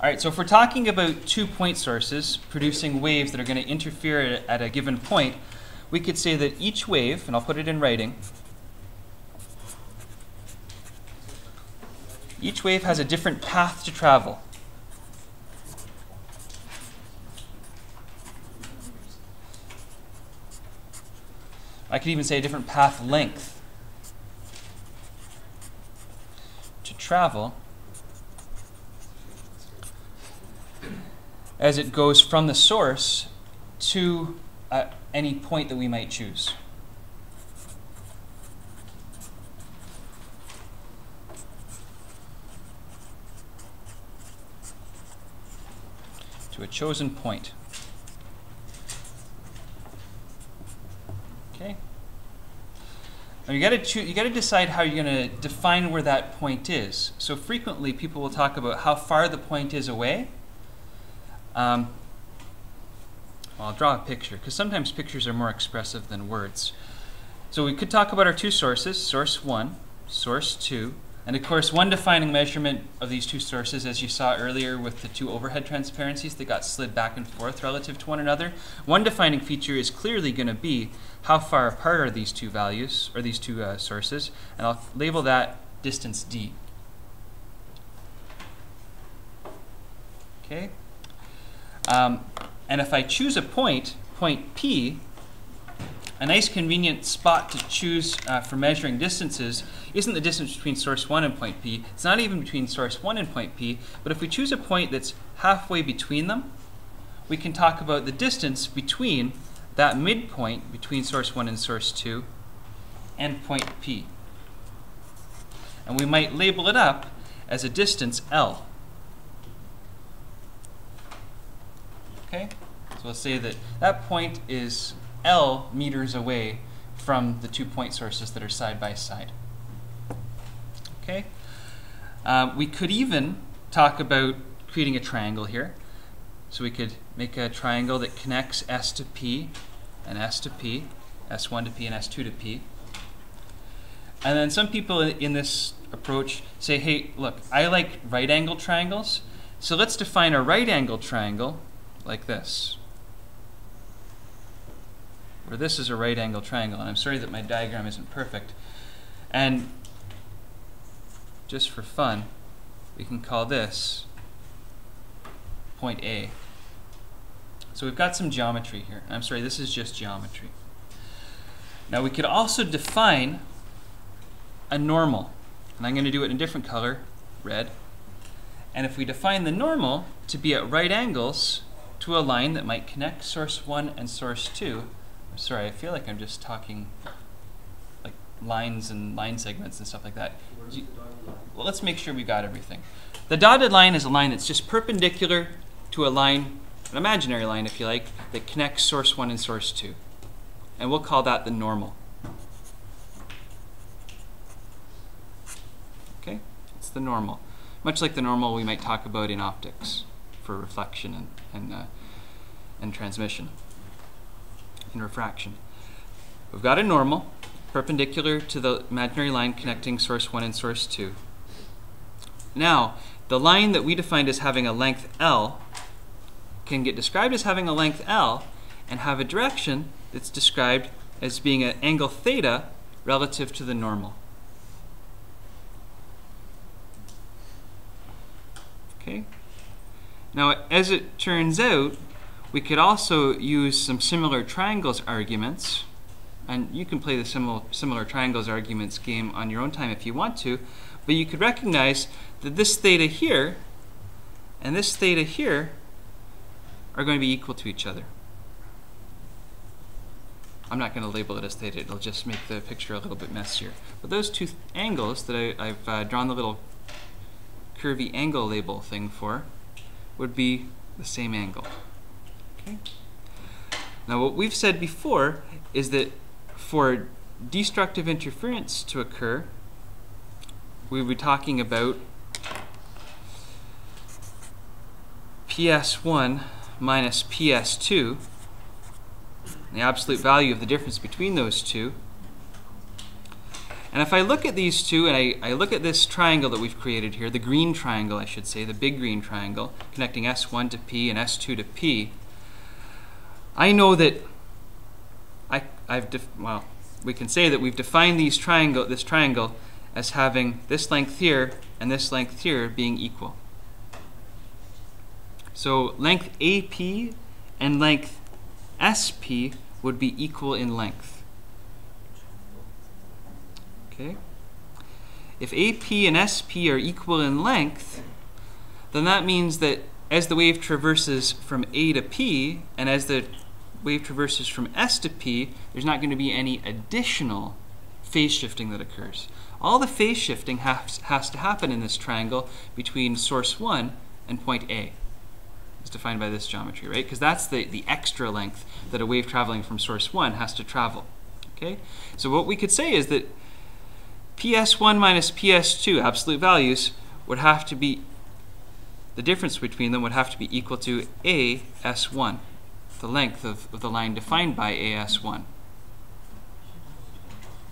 All right, so if we're talking about two point sources producing waves that are going to interfere at, at a given point, we could say that each wave, and I'll put it in writing, each wave has a different path to travel. I could even say a different path length to travel as it goes from the source to uh, any point that we might choose. To a chosen point. Okay. Now you got to you got to decide how you're going to define where that point is. So frequently people will talk about how far the point is away. Um, well, I'll draw a picture because sometimes pictures are more expressive than words. So we could talk about our two sources, source 1, source 2, and of course, one defining measurement of these two sources, as you saw earlier with the two overhead transparencies that got slid back and forth relative to one another, one defining feature is clearly going to be how far apart are these two values, or these two uh, sources, and I'll label that distance d. Okay? Um, and if I choose a point, point P, a nice convenient spot to choose uh, for measuring distances isn't the distance between source 1 and point P. It's not even between source 1 and point P, but if we choose a point that's halfway between them, we can talk about the distance between that midpoint between source 1 and source 2 and point P. And we might label it up as a distance L. Okay? So we'll say that that point is L meters away from the two point sources that are side by side. Okay? Um, we could even talk about creating a triangle here. So we could make a triangle that connects S to P and S to P, S1 to P and S2 to P. And then some people in this approach say, hey, look, I like right angle triangles. So let's define a right angle triangle like this where this is a right angle triangle. And I'm sorry that my diagram isn't perfect. And just for fun, we can call this point A. So we've got some geometry here. I'm sorry, this is just geometry. Now we could also define a normal. And I'm going to do it in a different color, red. And if we define the normal to be at right angles to a line that might connect source 1 and source 2, sorry, I feel like I'm just talking like lines and line segments and stuff like that. You, well, let's make sure we got everything. The dotted line is a line that's just perpendicular to a line, an imaginary line if you like, that connects source 1 and source 2. And we'll call that the normal. Okay? It's the normal. Much like the normal we might talk about in optics for reflection and, and, uh, and transmission in refraction. We've got a normal perpendicular to the imaginary line connecting source 1 and source 2. Now, the line that we defined as having a length L can get described as having a length L and have a direction that's described as being an angle theta relative to the normal. Okay? Now, as it turns out, we could also use some similar triangles arguments, and you can play the similar, similar triangles arguments game on your own time if you want to, but you could recognize that this theta here and this theta here are going to be equal to each other. I'm not going to label it as theta, it'll just make the picture a little bit messier. But those two angles that I, have uh, drawn the little curvy angle label thing for would be the same angle. Okay. Now what we've said before is that for destructive interference to occur, we would be talking about PS1 minus PS2, the absolute value of the difference between those two. And if I look at these two and I, I look at this triangle that we've created here, the green triangle, I should say, the big green triangle, connecting S1 to P and S2 to P, I know that I, I've, well, we can say that we've defined these triangle, this triangle as having this length here and this length here being equal. So length AP and length SP would be equal in length. Okay? If AP and SP are equal in length, then that means that as the wave traverses from A to P, and as the wave traverses from S to P, there's not going to be any additional phase shifting that occurs. All the phase shifting has, has to happen in this triangle between source 1 and point A is defined by this geometry, right? Because that's the, the extra length that a wave traveling from source 1 has to travel. Okay? So what we could say is that PS1 minus PS2 absolute values would have to be, the difference between them would have to be equal to AS1, the length of, of the line defined by AS1.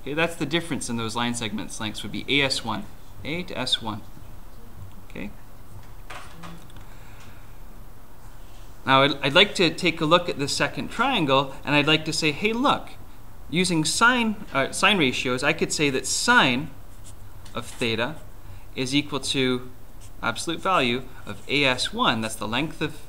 Okay, that's the difference in those line segments lengths would be AS1, A to S1. Okay? Now, I'd, I'd, like to take a look at the second triangle, and I'd like to say, hey, look, using sine, uh, sine ratios, I could say that sine of theta is equal to absolute value of AS1, that's the length of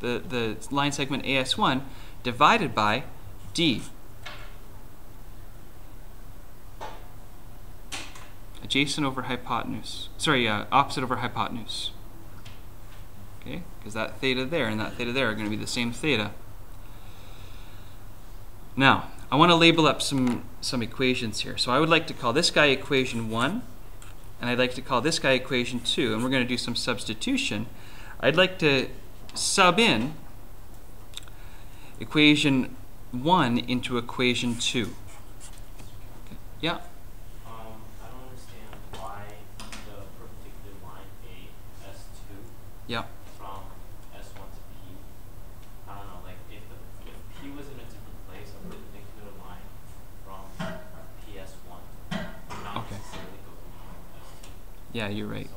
the, the line segment AS1, divided by D. Adjacent over hypotenuse, sorry, uh, opposite over hypotenuse okay? Because that theta there and that theta there are going to be the same theta. Now, I want to label up some, some equations here. So I would like to call this guy equation 1, and I'd like to call this guy equation 2, and we're going to do some substitution. I'd like to sub in equation 1 into equation 2. Okay. Yeah? Um, I don't understand why the perpendicular line A, S2 Yeah. from S1 to P. I don't know, like if the if P was in a different place, a perpendicular line from PS1 would not Okay. necessarily go from S2. Yeah, you're right.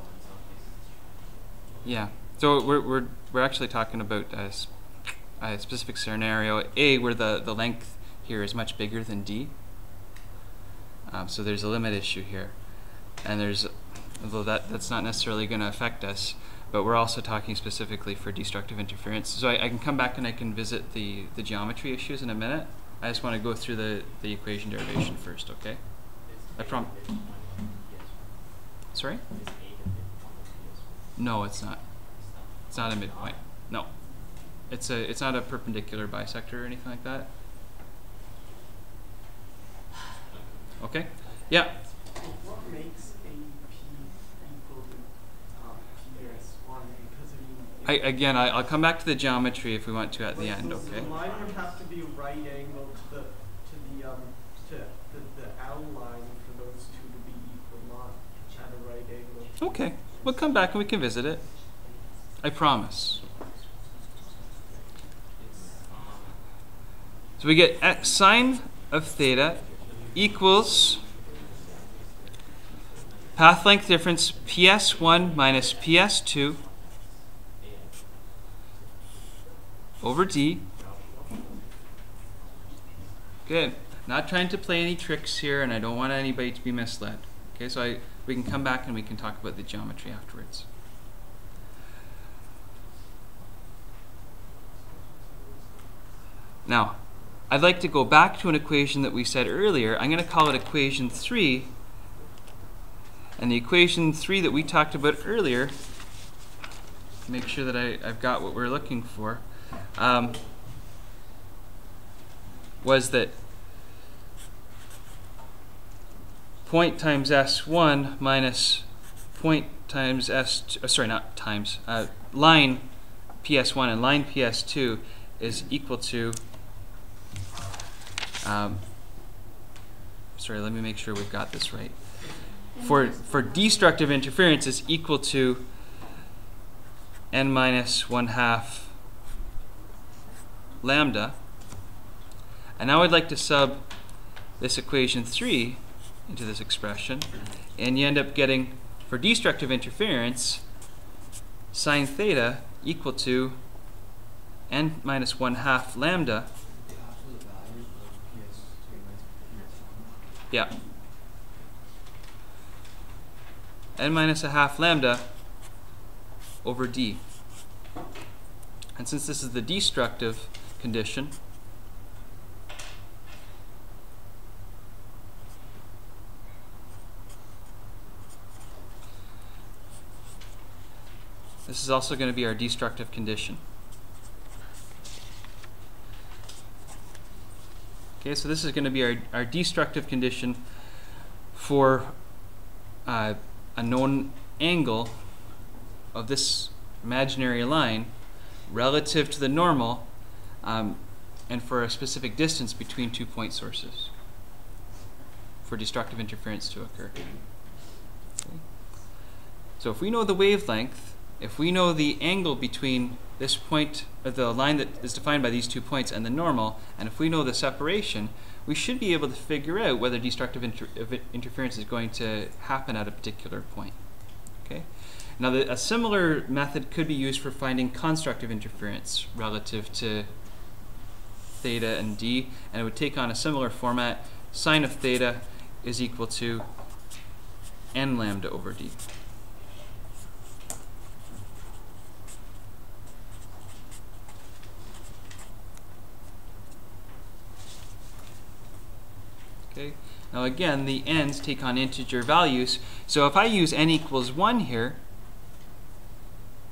Yeah. So we're, we're, we're actually talking about a specific scenario, A, where the, the length here is much bigger than D. Um, so there's a limit issue here. And there's, although that, that's not necessarily going to affect us, but we're also talking specifically for destructive interference. So I, I can come back and I can visit the, the geometry issues in a minute. I just want to go through the, the equation derivation first, okay? I A prom- to midpoint of PS1. Sorry? It's A to midpoint of PS1. No, it's not. It's not. A midpoint. No. It's a it's not a perpendicular bisector or anything like that. Okay? Yeah. What makes AP equal to uh, PS1? Because I again I, I'll come back to the geometry if we want to at the end, okay? The line would have to be right angle to the to the um to the, the outline for those two to be equal, not at a right angle. Okay. We'll come back and we can visit it. I promise. So we get x sine of theta equals path length difference PS1 minus PS2 over D. Good. Not trying to play any tricks here, and I don't want anybody to be misled. Okay, so I, we can come back and we can talk about the geometry afterwards. Now, I'd like to go back to an equation that we said earlier. I'm going to call it equation 3. And the equation 3 that we talked about earlier, make sure that I, I've got what we're looking for, um, was that point times S1 minus point times S2, uh, sorry, not times, uh, line PS1 and line PS2 is equal to um, sorry, let me make sure we've got this right. For, for destructive interference is equal to n minus 1 half lambda. And now I'd like to sub this equation 3 into this expression, and you end up getting, for destructive interference, sine theta equal to n minus 1 half lambda. The absolute value of PS2 minus PS1. Yeah. n minus a half lambda over d. And since this is the destructive condition, is also going to be our destructive condition. Okay, so this is going to be our, our destructive condition for uh, a known angle of this imaginary line relative to the normal um, and for a specific distance between two point sources for destructive interference to occur. Okay. So if we know the wavelength, if we know the angle between this point, the line that is defined by these two points and the normal, and if we know the separation, we should be able to figure out whether destructive inter interference is going to happen at a particular point. Okay. Now, the, a similar method could be used for finding constructive interference relative to theta and d, and it would take on a similar format. Sine of theta is equal to n lambda over d. Okay. Now again, the n's take on integer values. So if I use n equals 1 here,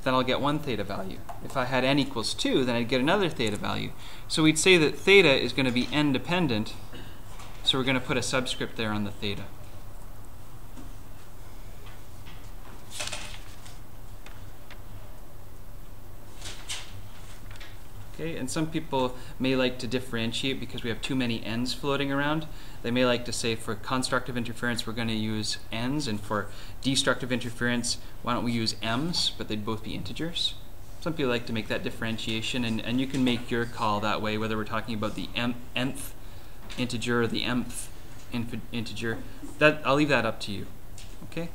then I'll get one theta value. If I had n equals 2, then I'd get another theta value. So we'd say that theta is going to be n dependent, so we're going to put a subscript there on the theta. Okay, and some people may like to differentiate because we have too many n's floating around. They may like to say for constructive interference we're going to use n's, and for destructive interference, why don't we use m's, but they'd both be integers. Some people like to make that differentiation, and, and you can make your call that way, whether we're talking about the m- nth integer or the mth integer. That I'll leave that up to you. Okay.